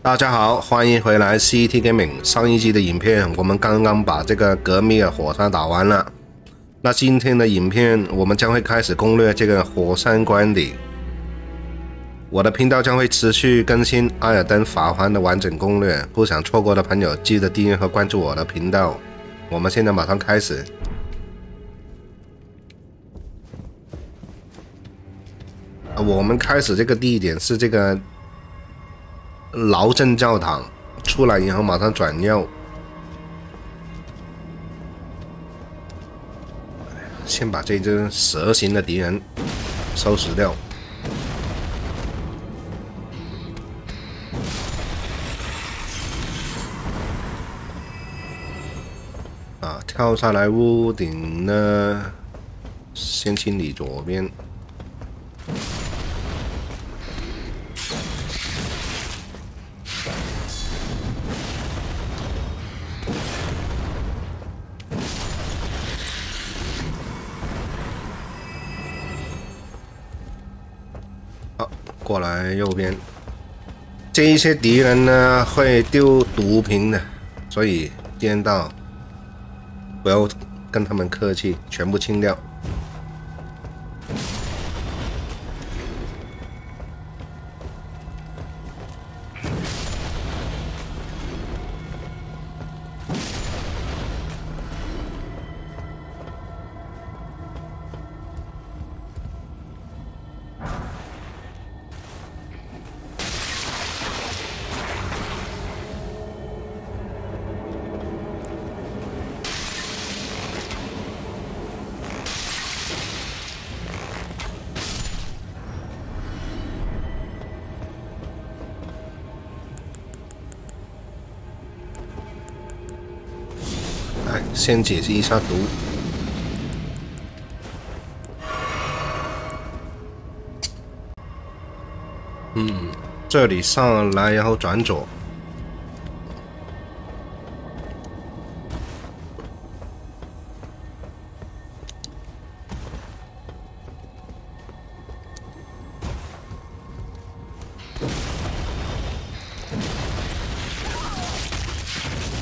大家好，欢迎回来 CT Gaming。上一集的影片，我们刚刚把这个格米尔火山打完了。那今天的影片，我们将会开始攻略这个火山关里。我的频道将会持续更新《艾尔登法环》的完整攻略，不想错过的朋友记得订阅和关注我的频道。我们现在马上开始。我们开始这个地点是这个。劳镇教堂出来以后，马上转右。先把这只蛇形的敌人收拾掉。啊，跳下来屋顶呢，先清理左边。过来右边，这一些敌人呢会丢毒瓶的，所以见到不要跟他们客气，全部清掉。先解析一下毒。嗯，这里上来，然后转左。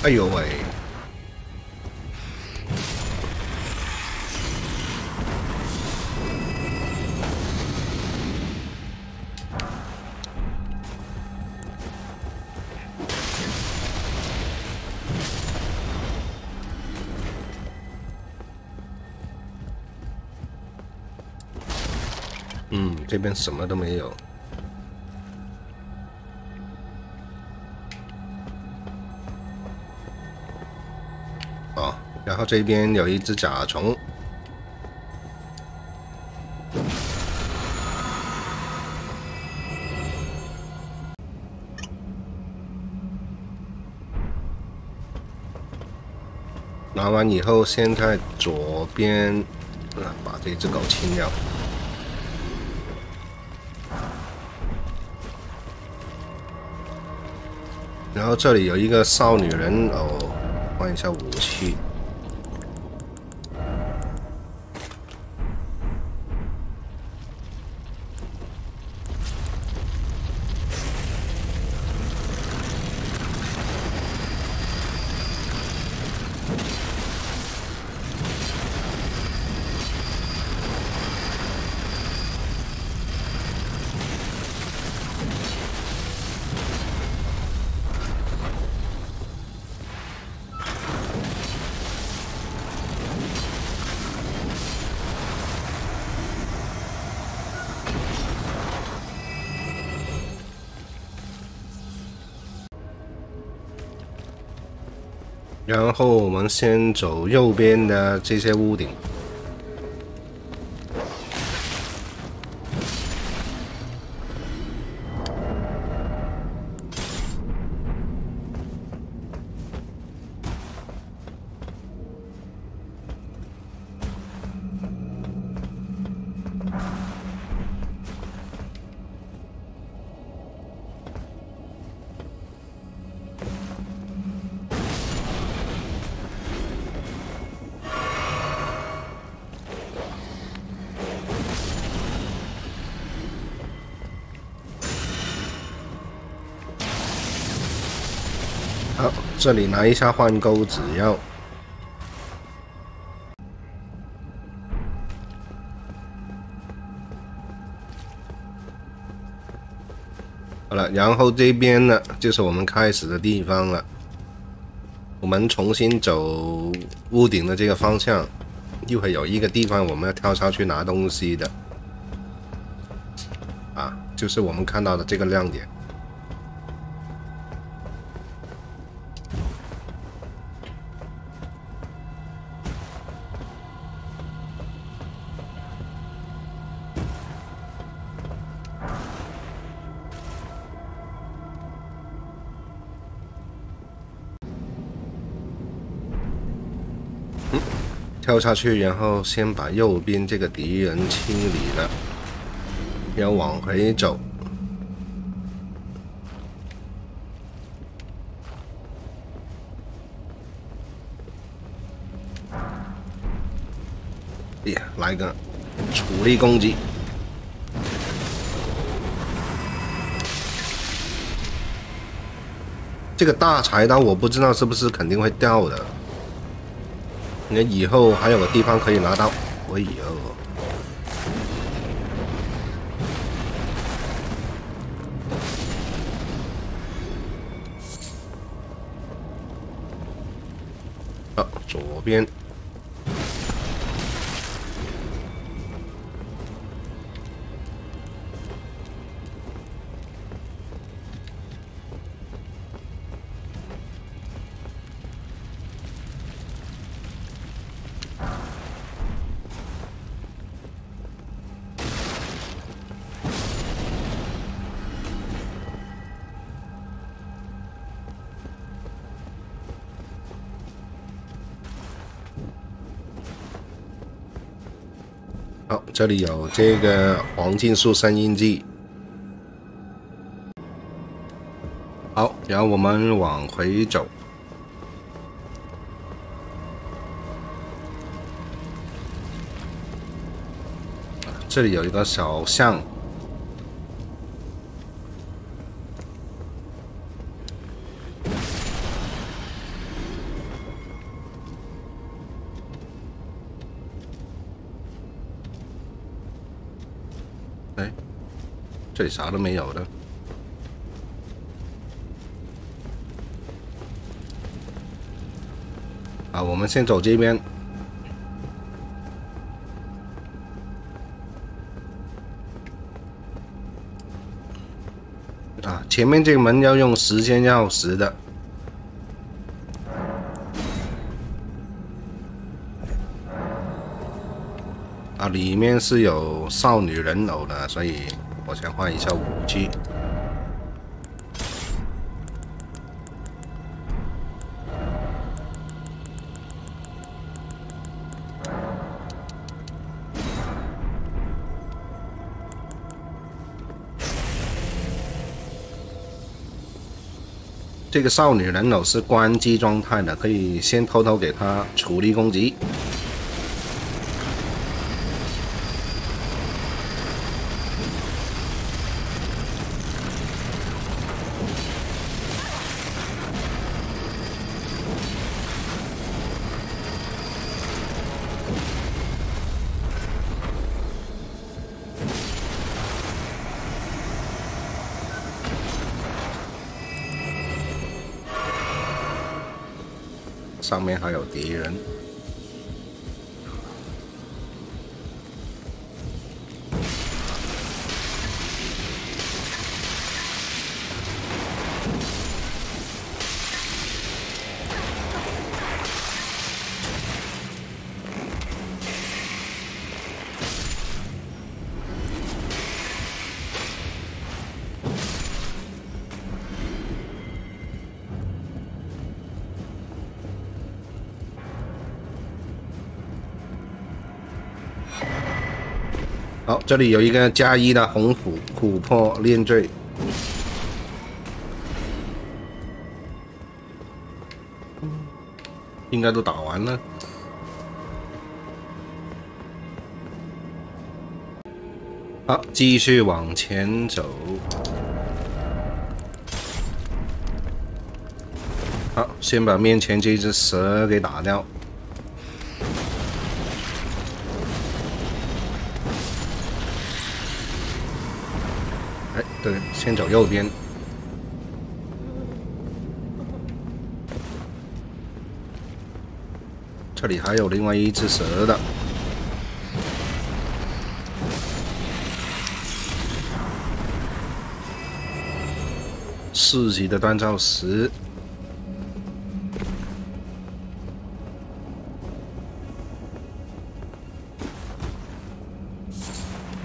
哎呦喂！这边什么都没有。哦，然后这边有一只甲虫。拿完以后，先在左边，把这只狗清掉。然后这里有一个少女人偶，换一下武器。后我们先走右边的这些屋顶。这里拿一下换钩子药。好了，然后这边呢，就是我们开始的地方了。我们重新走屋顶的这个方向，一会有一个地方我们要跳上去拿东西的。啊，就是我们看到的这个亮点。掉下去，然后先把右边这个敌人清理了，要往回走。哎呀，来个处力攻击！这个大柴刀我不知道是不是肯定会掉的。你以后还有个地方可以拿到，我以后，左边。这里有这个黄金树三印记。好，然后我们往回走。这里有一个小巷。这里啥都没有的。啊，我们先走这边。啊，前面这个门要用时间钥匙的。啊，里面是有少女人偶的，所以我想换一下武器。这个少女人偶是关机状态的，可以先偷偷给她处理攻击。上面还有敌人。这里有一个加一的红斧琥珀链坠，应该都打完了。好，继续往前走。好，先把面前这只蛇给打掉。先走右边。这里还有另外一只蛇的。四级的锻造石，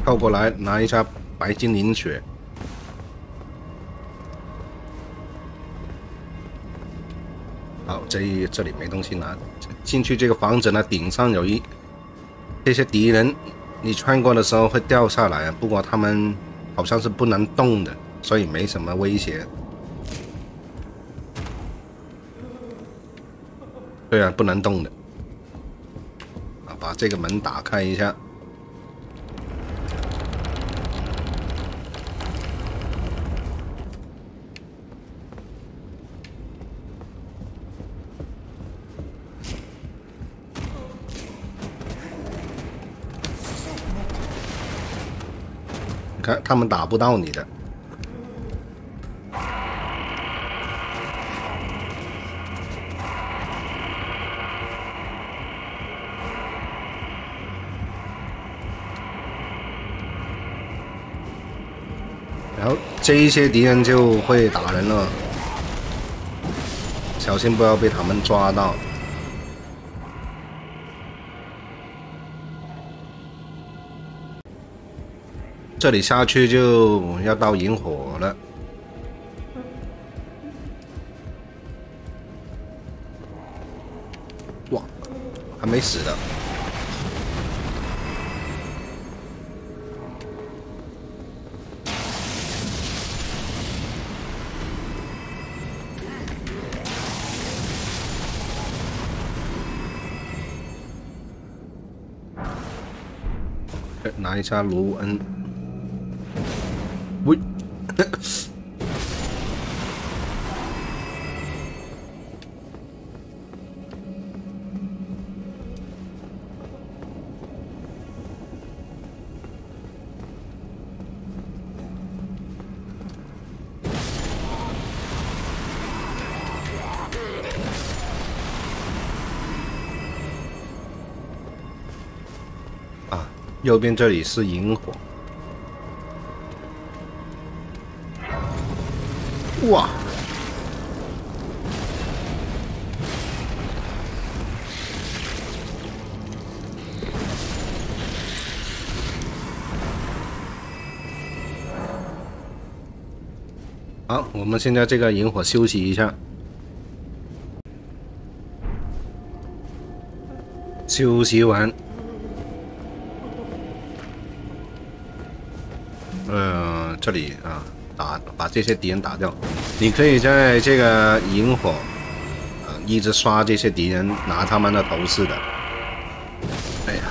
靠过来拿一下白金灵血。这这里没东西拿。进去这个房子呢，顶上有一这些敌人，你穿过的时候会掉下来，不过他们好像是不能动的，所以没什么威胁。对啊，不能动的。啊，把这个门打开一下。你看，他们打不到你的。然后这一些敌人就会打人了，小心不要被他们抓到。这里下去就要到萤火了，哇，还没死的。拿一下卢恩，右边这里是萤火，哇！好，我们现在这个萤火休息一下，休息完。呃，这里啊，打把这些敌人打掉。你可以在这个萤火，呃，一直刷这些敌人，拿他们的头似的。哎呀，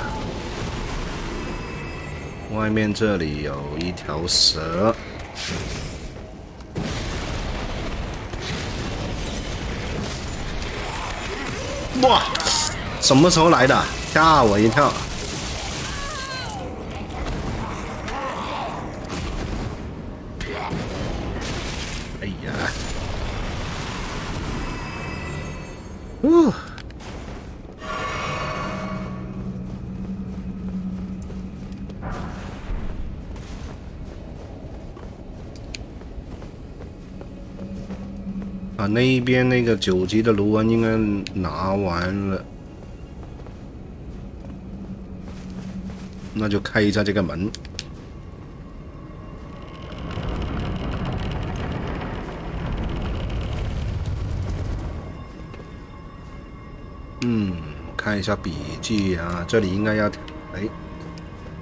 外面这里有一条蛇。哇，什么时候来的？吓我一跳！那一边那个九级的卢恩应该拿完了，那就开一下这个门。嗯，看一下笔记啊，这里应该要，哎，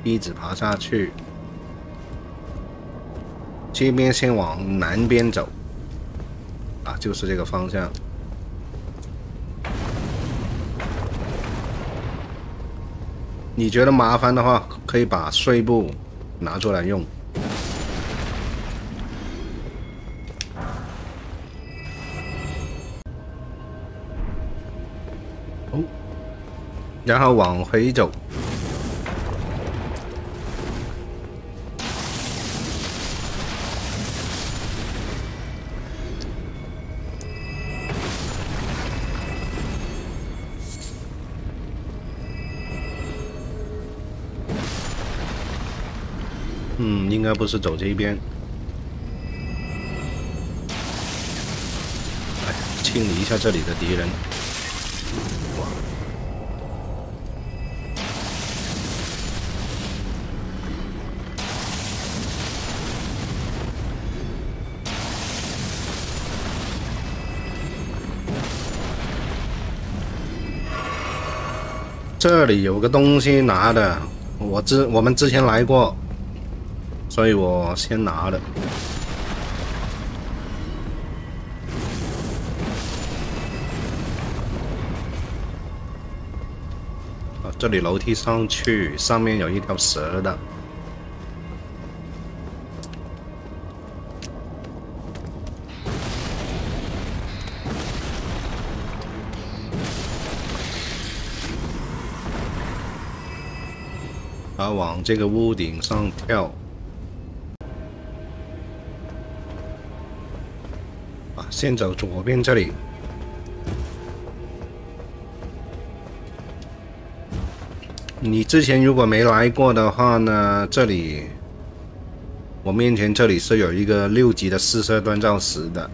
一直爬下去，这边先往南边走，就是这个方向。你觉得麻烦的话，可以把碎布拿出来用。哦。然后往回走。应该不是走这一边。哎，清理一下这里的敌人。这里有个东西拿的，我之我们之前来过，所以我先拿了。这里楼梯上去，上面有一条蛇的。啊，往这个屋顶上跳！先走左边这里。你之前如果没来过的话呢，这里我面前这里是有一个六级的四色锻造石的。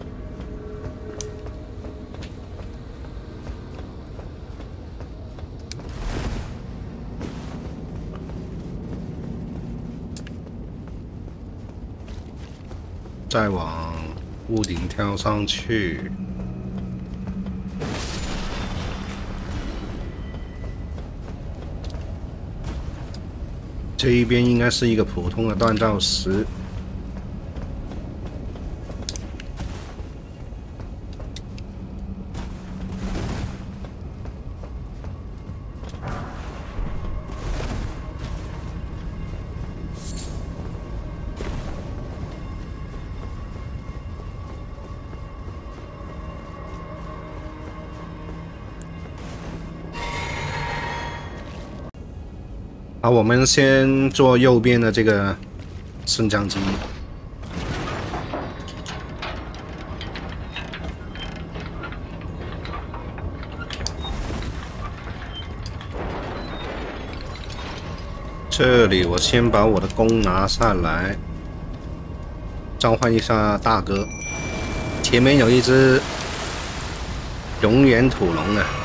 再往屋顶跳上去，这一边应该是一个普通的锻造石。我们先做右边的这个升降机。这里我先把我的弓拿下来，召唤一下大哥。前面有一只熔岩土龙啊！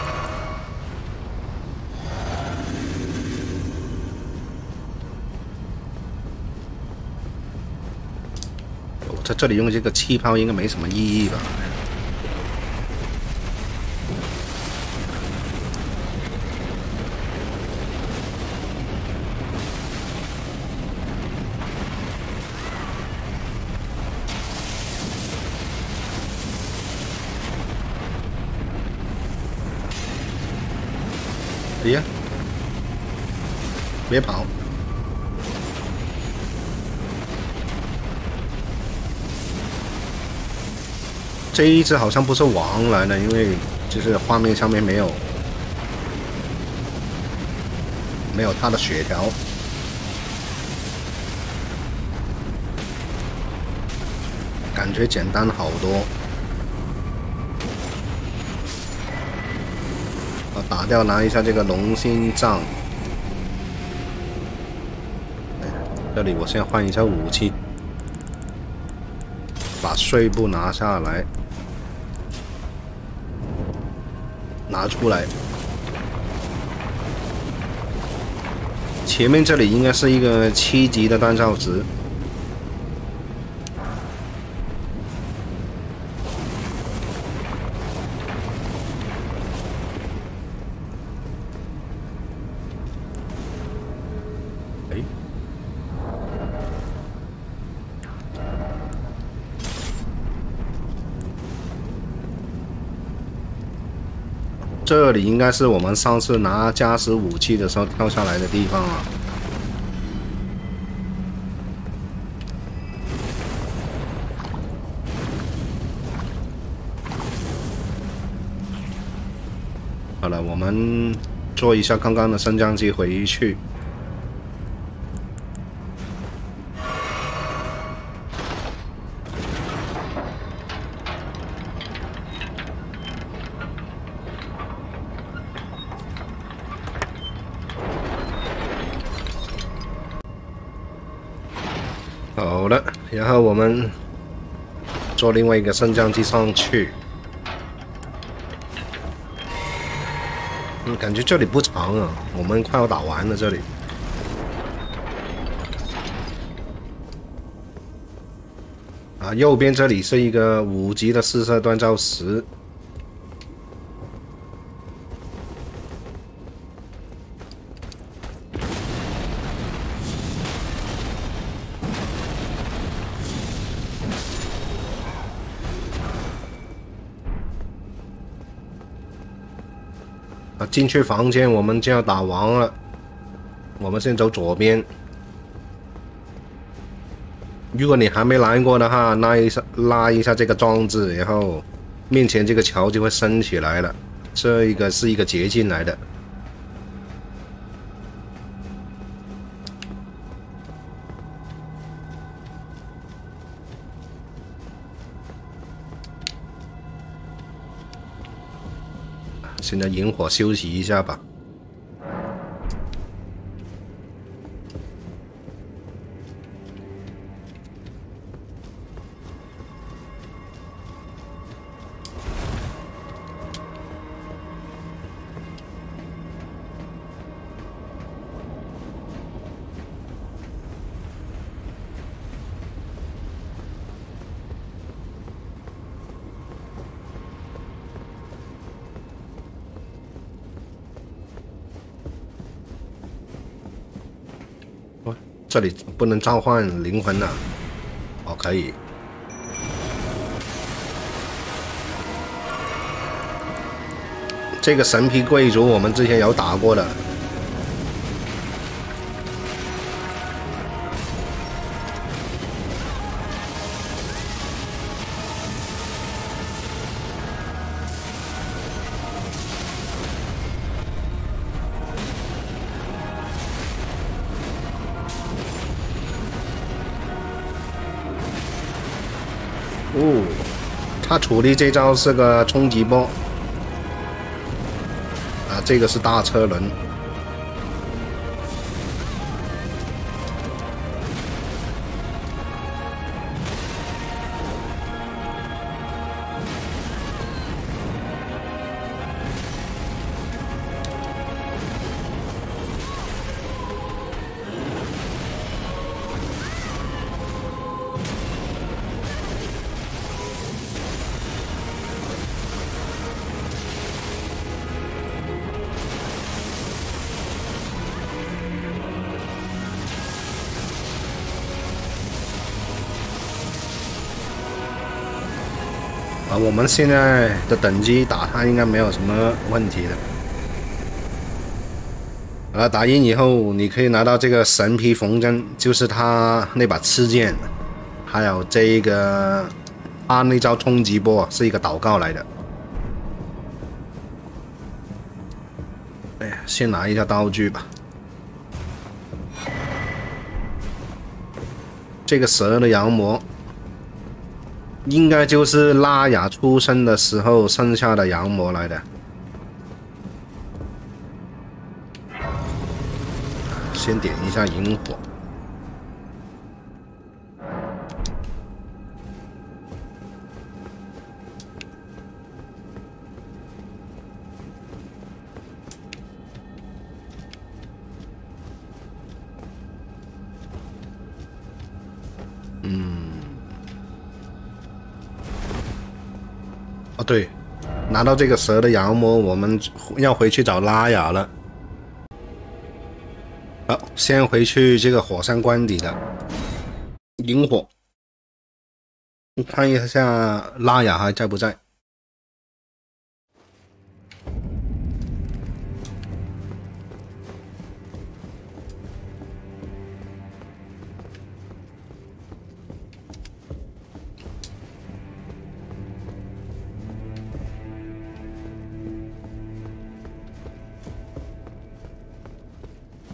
在这里用这个气泡应该没什么意义吧？哎呀，别跑！这一只好像不是王来的，因为就是画面上面没有没有它的血条，感觉简单好多。我打掉拿一下这个龙心脏，这里我先换一下武器，碎布拿下来。拿出来，前面这里应该是一个七级的锻造值。这里应该是我们上次拿加时武器的时候跳下来的地方啊。好了，我们做一下刚刚的升降机回去。然后我们坐另外一个升降机上去。嗯，感觉这里不长啊，我们快要打完了这里。啊，右边这里是一个五级的四色锻造石。进去房间我们就要打王了。我们先走左边。如果你还没来过的话，拉一下拉一下这个装置，然后面前这个桥就会升起来了。这一个是一个捷径来的。现在引火休息一下吧。这里不能召唤灵魂了，哦，可以。这个神皮贵族我们之前有打过的。主力这招是个冲击波，啊，这个是大车轮。我们现在的等级打他应该没有什么问题的。啊，打印以后你可以拿到这个神皮缝针，就是他那把刺剑，还有这一个他那招冲击波是一个祷告来的。哎呀，先拿一下道具吧。这个蛇的羊膜。应该就是拉雅出生的时候剩下的羊魔来的。先点一下萤火。对，拿到这个蛇的羊膜，我们要回去找拉雅了。好，先回去这个火山关底的萤火，看一下拉雅还在不在。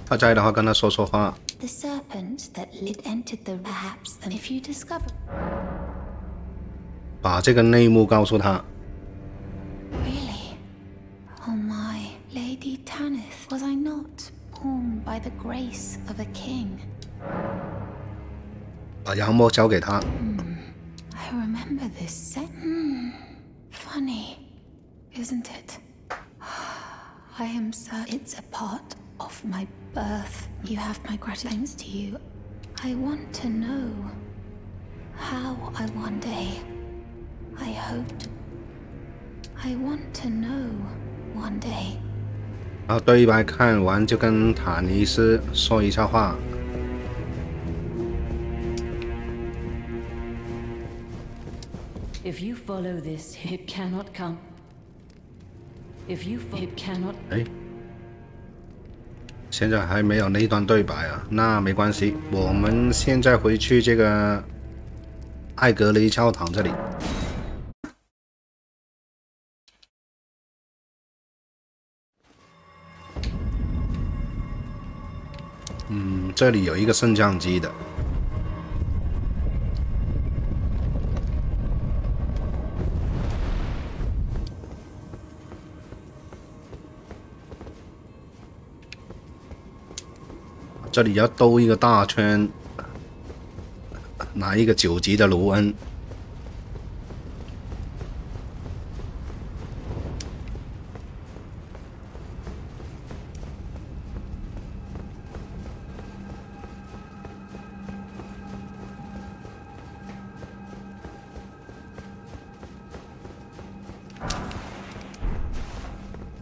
他在的话，跟他说说话。The serpent that lit entered the perhaps and if you discover 把这个内幕告诉他。 Really? Oh my, Lady Tanith, was I not born by the grace of a king? 把羊膜交给他。 I remember this set. Hmm. Funny, isn't it? I am certain it's a part of my birth. You have my gratitude to you. I want to know how I one day. I hoped. I want to know one day. 然后对白看完就跟塔尼斯说一下话。 If you follow this, it cannot come. If you fo- it cannot 哎， 现在还没有那一段对白啊，那没关系，我们现在回去这个艾格雷教堂这里。嗯，这里有一个升降机的。这里要兜一个大圈，拿一个九级的卢恩。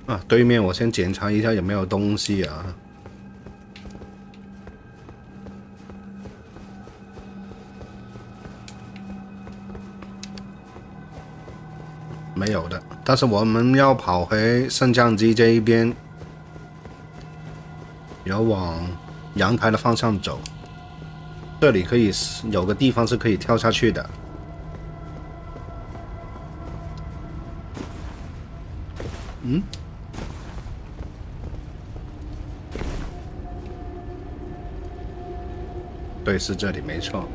啊，对面我先检查一下有没有东西啊。没有的，但是我们要跑回升降机这一边，要往阳台的方向走。这里可以有个地方是可以跳下去的。嗯？对，是这里，没错。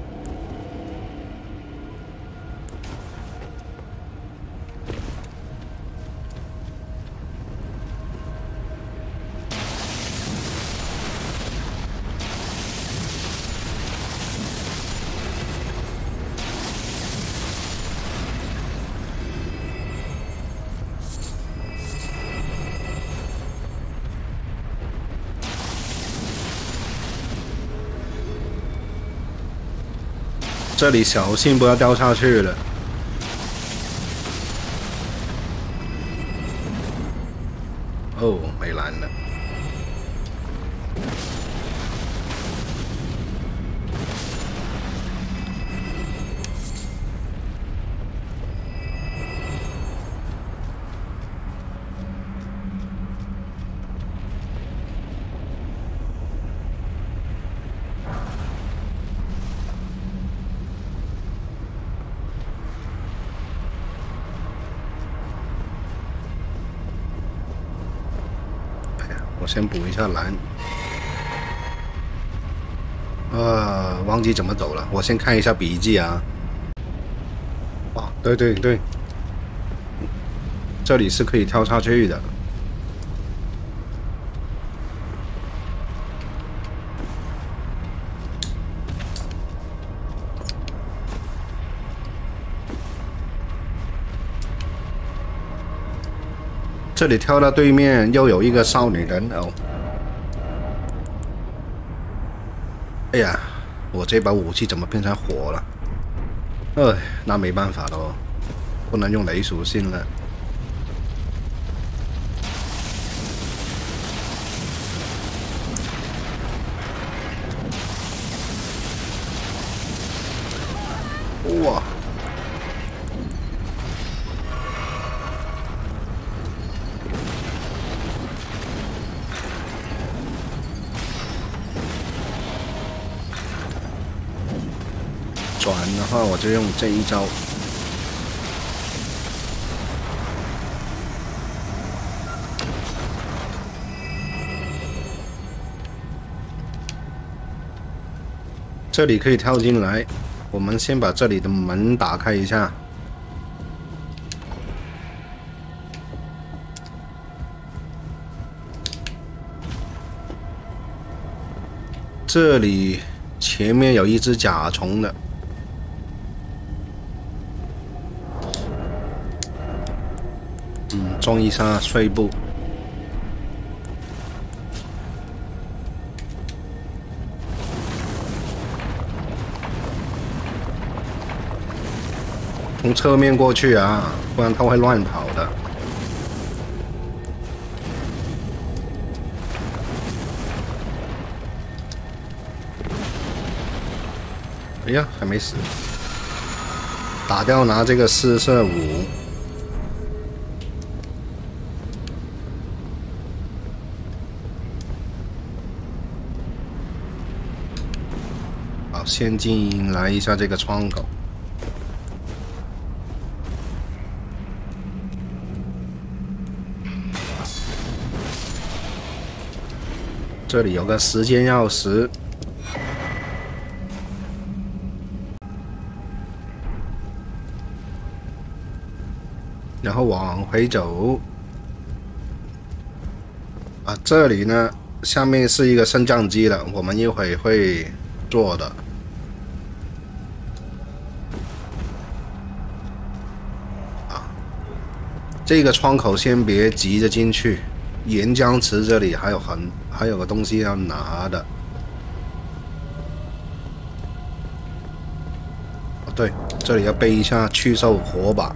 这里小心不要掉下去了。先补一下蓝。呃，忘记怎么走了，我先看一下笔记啊。哦，对对对，这里是可以跳下去的。这里跳到对面又有一个少女人偶。哎呀，我这把武器怎么变成火了？哎，那没办法喽，不能用雷属性了。就用这一招。这里可以跳进来。我们先把这里的门打开一下。这里前面有一只甲虫的。装一下碎布。从侧面过去啊，不然他会乱跑的。哎呀，还没死！打掉拿这个四射五。先进来一下这个窗口。这里有个时间钥匙，然后往回走。啊，这里呢，下面是一个升降机的，我们一会会做的。这个窗口先别急着进去。岩浆池这里还有很还有个东西要拿的，哦对，这里要背一下去兽火把。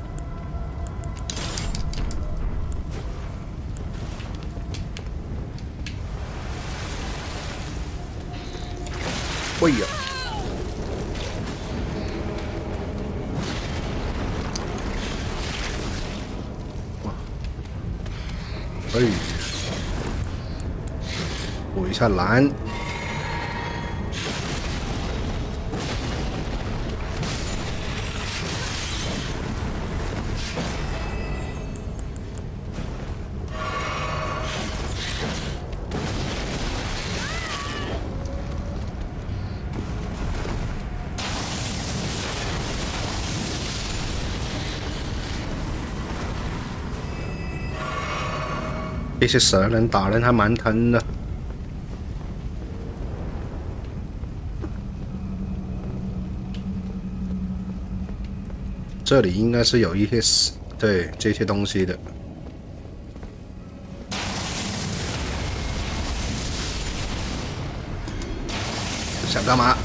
补一下蓝。这些蛇人打人还蛮疼的。这里应该是有一些对这些东西的，想干嘛？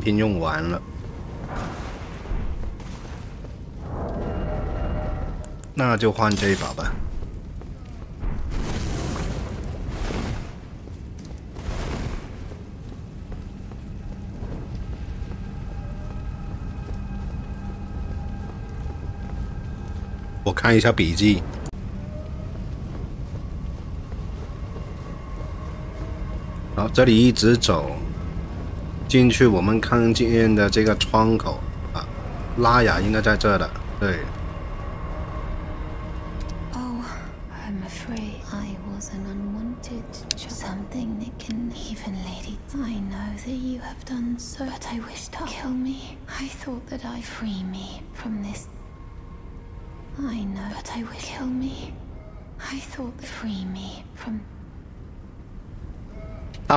蓝瓶用完了，那就换这一把吧。我看一下笔记。好，这里一直走。进去，我们看见的这个窗口啊，拉雅应该在这的，对。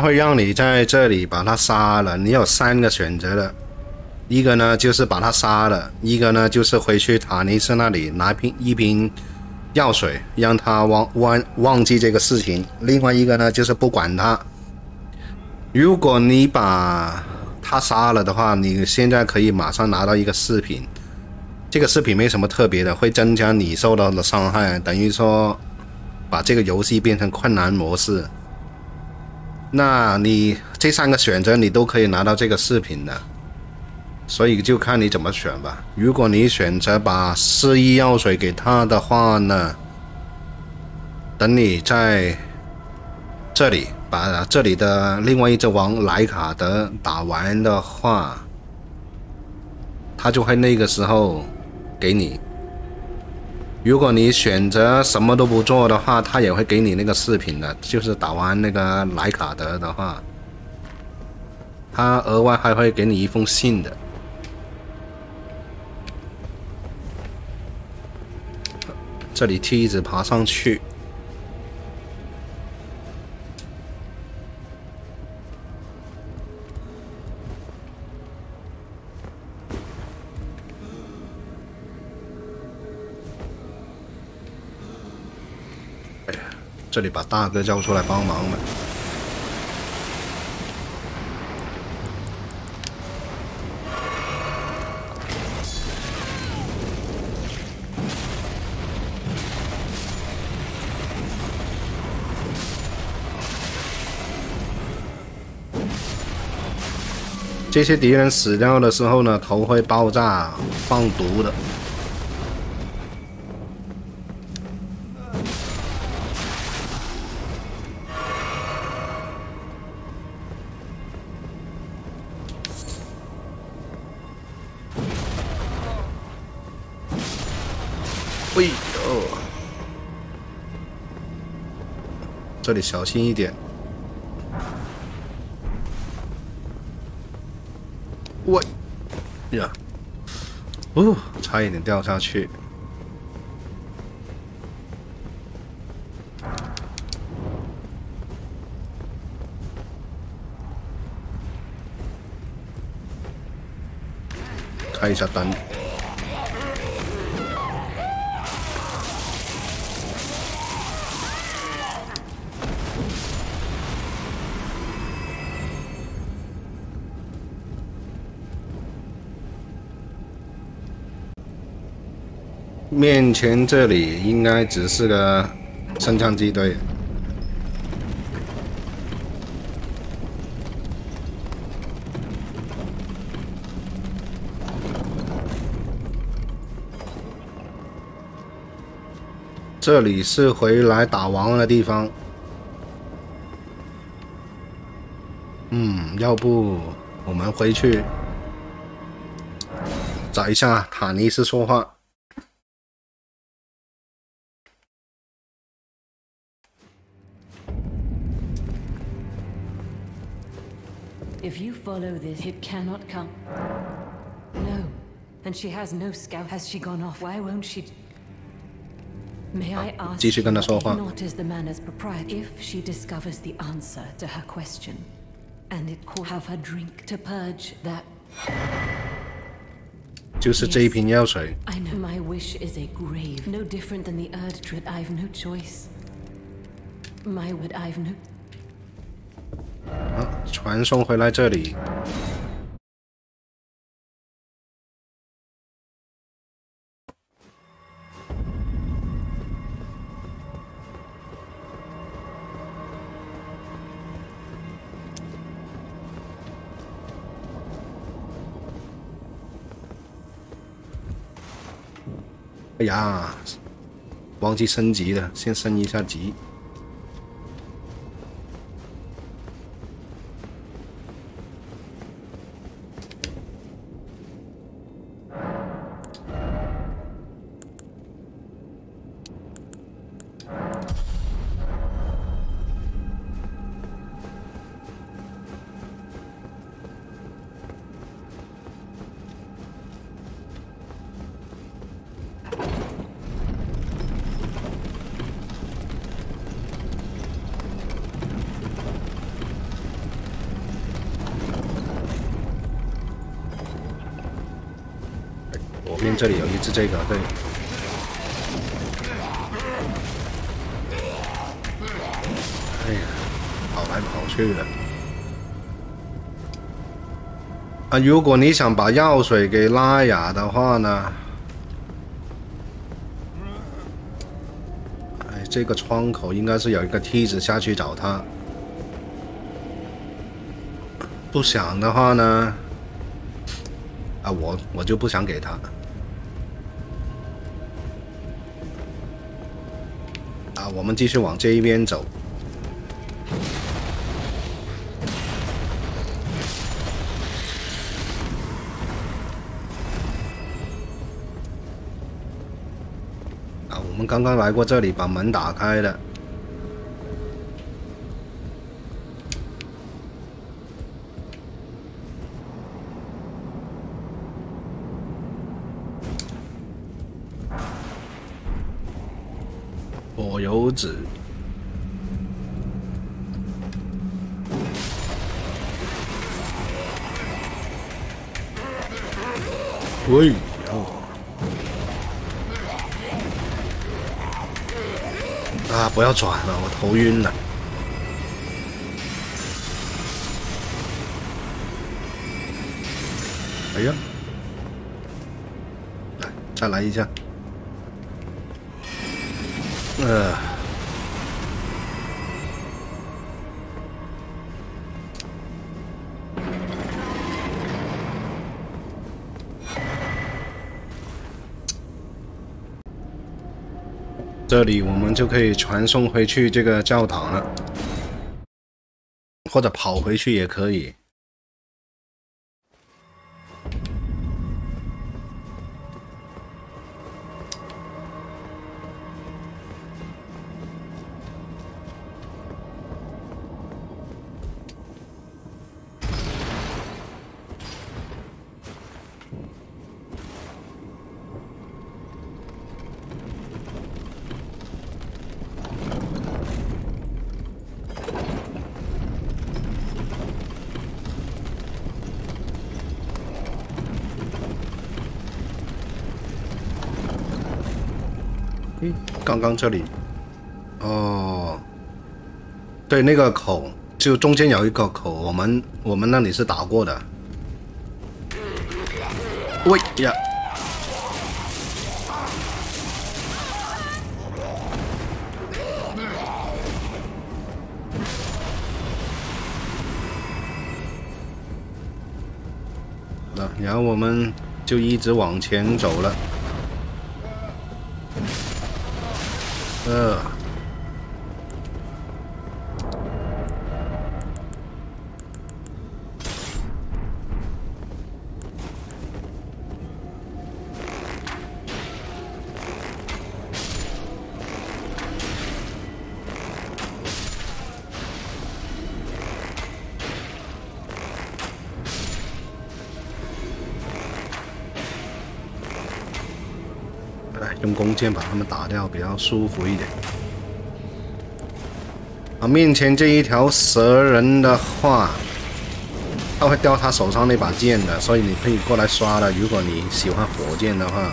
会让你在这里把他杀了，你有三个选择的，一个呢就是把他杀了，一个呢就是回去塔尼斯那里拿瓶一瓶药水，让他忘忘忘记这个事情；另外一个呢就是不管他。如果你把他杀了的话，你现在可以马上拿到一个饰品，这个饰品没什么特别的，会增加你受到的伤害，等于说把这个游戏变成困难模式。那你这三个选择，你都可以拿到这个饰品的。所以就看你怎么选吧。如果你选择把失忆药水给他的话呢，等你在这里把这里的另外一只王莱卡德打完的话，他就会那个时候给你。如果你选择什么都不做的话，他也会给你那个视频的，就是打完那个莱卡德的话，他额外还会给你一封信的。这里梯子爬上去，这里把大哥叫出来帮忙吧。这些敌人死掉的时候呢，头会爆炸放毒的。这里小心一点。我呀，哦，差一点掉下去。开一下灯。面前这里应该只是个升降机队。这里是回来打王的地方。嗯，要不我们回去找一下塔尼斯说话。If you follow this, it cannot come. No. And she has no scout. Has she gone off? Why won't she... May I ask 继续跟他说话。 not as the manor's proprietor, if she discovers the answer to her question, and it could have her drink to purge that 就是这一瓶药水。 I know my wish is a grave, no different than the Erdtrid. I've no choice. My would I've no 啊， 传送回来这里。哎呀，忘记升级了，先升一下级。这里有一只这个，对。哎呀，跑来跑去的。啊，如果你想把药水给拉雅的话呢？哎，这个窗口应该是有一个梯子下去找他。不想的话呢？啊，我我就不想给他。我们继续往这一边走。啊，我们刚刚来过这里，把门打开了。喂，啊！不要转了，我头晕了。哎呀，来，再来一下。呃，这里我们就可以传送回去这个教堂了，或者跑回去也可以。刚刚这里，哦，对，那个口就中间有一个口，我们我们那里是打过的。喂呀！那然后我们就一直往前走了。呃，剑把他们打掉，比较舒服一点。啊，面前这一条蛇人的话，他会掉他手上那把剑的，所以你可以过来刷的。如果你喜欢火箭的话。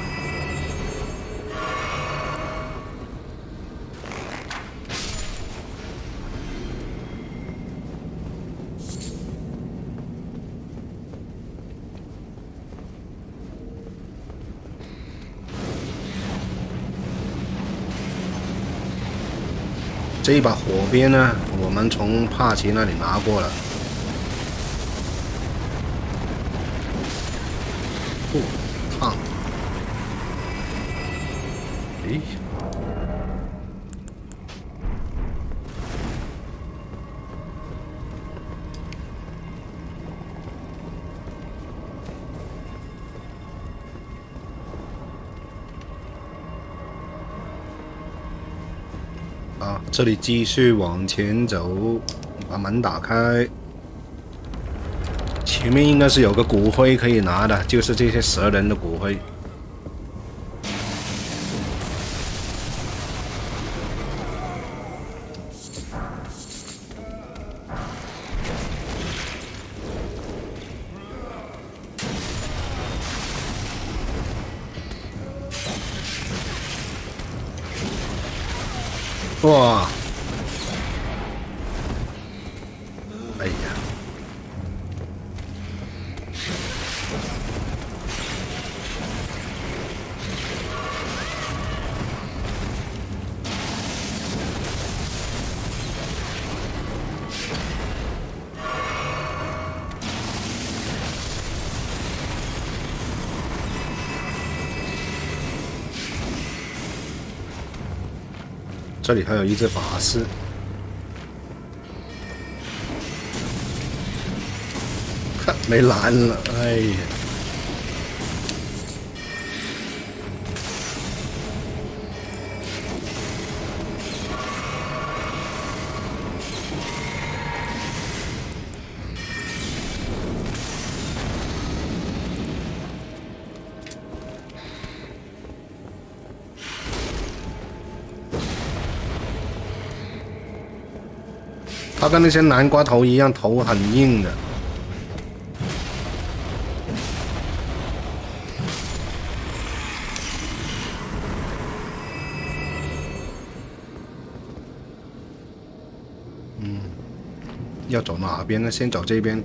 这一把火鞭呢，我们从帕奇那里拿过了。这里继续往前走，把门打开。前面应该是有个骨灰可以拿的，就是这些蛇人的骨灰。这里还有一只法师。看，没蓝了，哎呀！跟那些南瓜头一样，头很硬的。嗯，要走哪边呢？先走这边。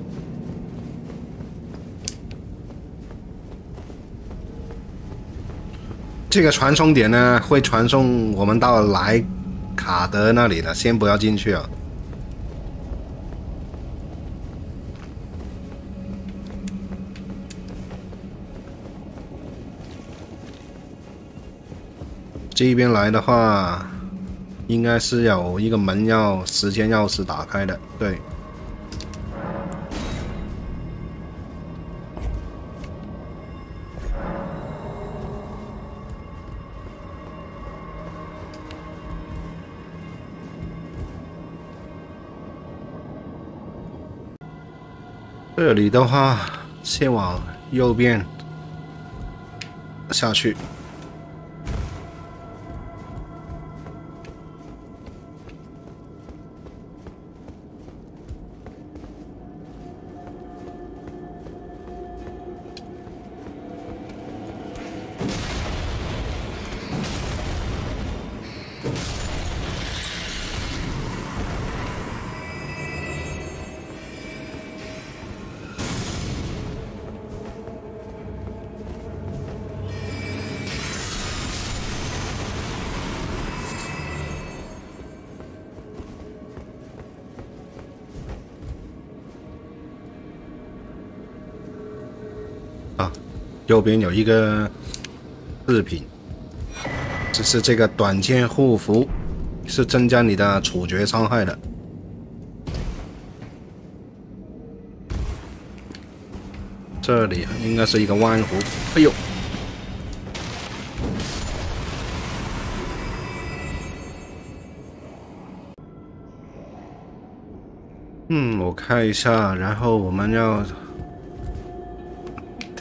这个传送点呢，会传送我们到莱卡德那里的，先不要进去啊。这边来的话，应该是有一个门要时间钥匙打开的，对。这里的话，先往右边下去。右边有一个饰品，这是这个短剑护符，是增加你的处决伤害的。这里应该是一个弯弧，哎呦！嗯，我看一下，然后我们要。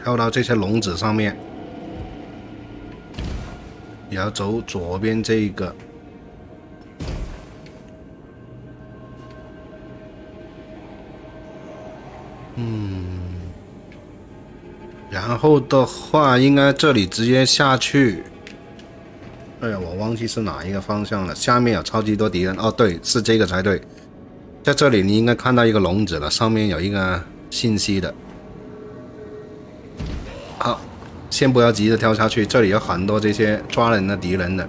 跳到这些笼子上面，也要走左边这一个。嗯，然后的话，应该这里直接下去。哎呀，我忘记是哪一个方向了。下面有超级多敌人。哦，对，是这个才对。在这里，你应该看到一个笼子了，上面有一个信息的。先不要急着跳下去，这里有很多这些抓人的敌人的，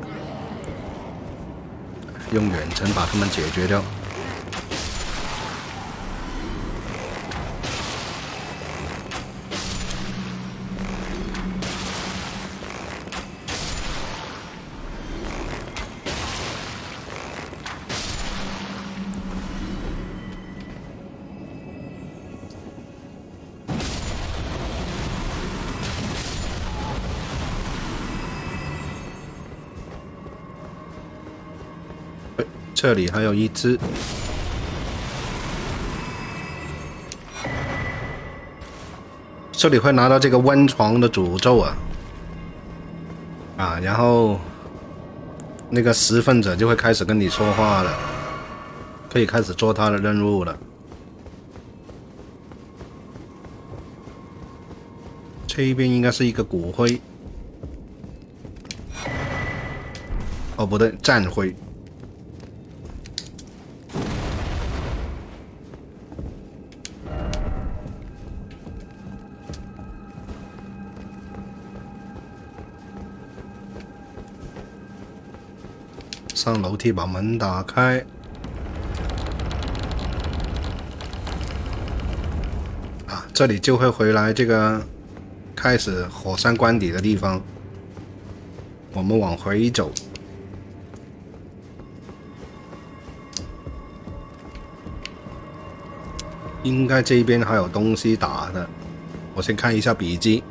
用远程把他们解决掉。这里还有一只，这里会拿到这个温床的诅咒啊，啊，然后那个拾粪者就会开始跟你说话了，可以开始做他的任务了。这一边应该是一个骨灰，哦，不对，战灰。上楼梯把门打开。啊，这里就会回来这个开始火山关底的地方。我们往回走。应该这边还有东西打的，我先看一下笔记。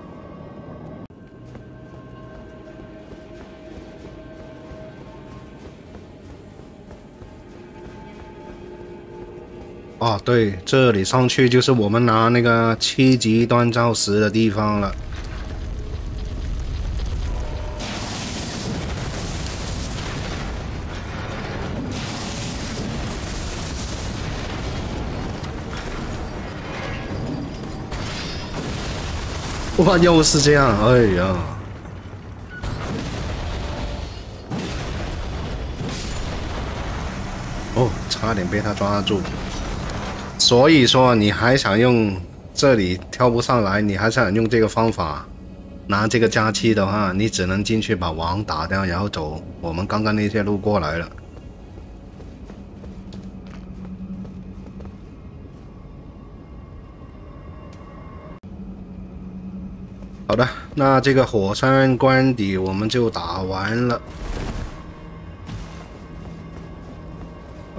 对，这里上去就是我们拿那个七级锻造石的地方了。哇，又是这样，哎呀！哦，差点被他抓住。所以说，你还想用这里跳不上来，你还想用这个方法拿这个加七的话，你只能进去把王打掉，然后走我们刚刚那些路过来了。好的，那这个火山关底我们就打完了。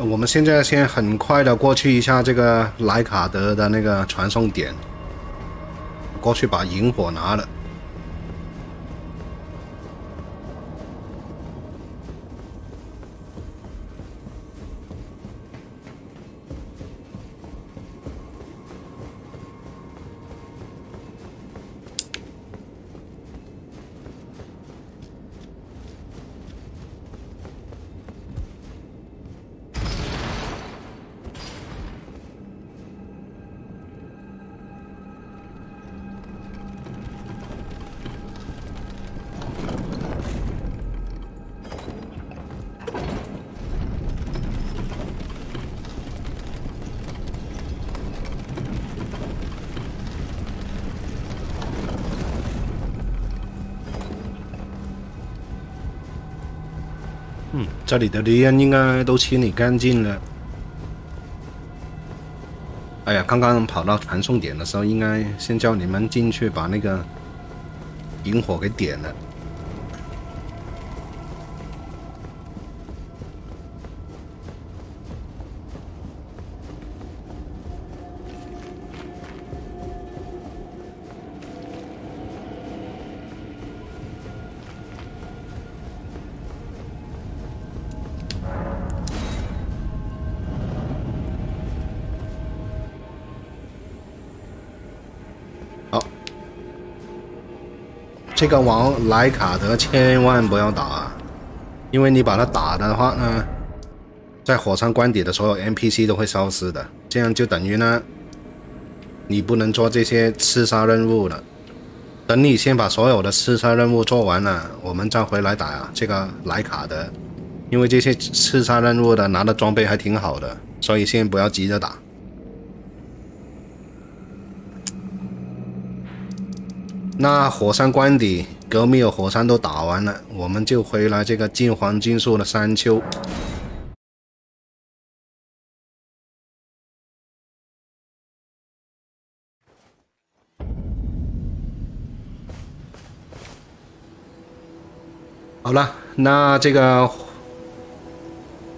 我们现在先很快的过去一下这个莱卡德的那个传送点，过去把萤火拿了。这里的敌人应该都清理干净了。哎呀，刚刚跑到传送点的时候，应该先叫你们进去把那个萤火给点了。这个王莱卡德千万不要打，因为你把他打的话呢，在火山关底的所有 NPC 都会消失的，这样就等于呢，你不能做这些刺杀任务了。等你先把所有的刺杀任务做完了，我们再回来打这个莱卡德，因为这些刺杀任务的拿的装备还挺好的，所以先不要急着打。那火山关底、格米尔火山都打完了，我们就回来这个金黄金树的山丘。好了，那这个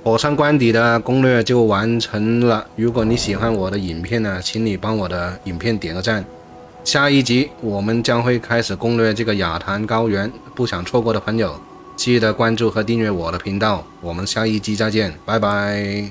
火山关底的攻略就完成了。如果你喜欢我的影片呢，请你帮我的影片点个赞。下一集我们将会开始攻略这个雅坛高原，不想错过的朋友，记得关注和订阅我的频道。我们下一集再见，拜拜。